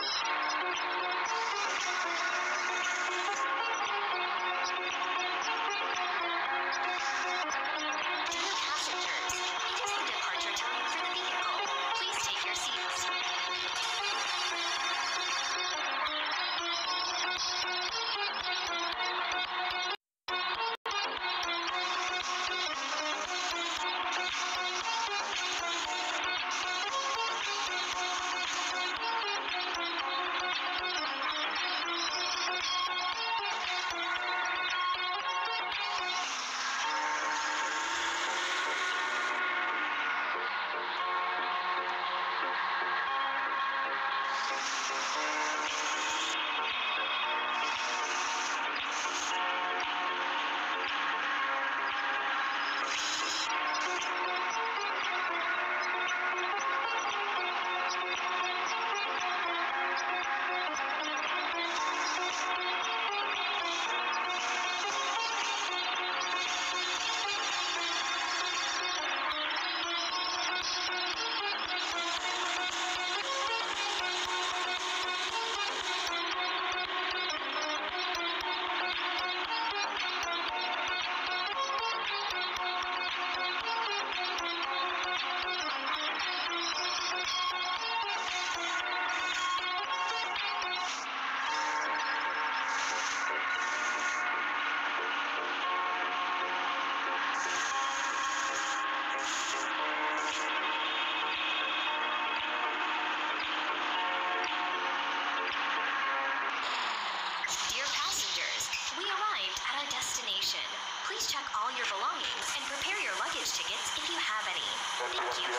Please take your seats. Destination. Please check all your belongings and prepare your luggage tickets if you have any. Thank you.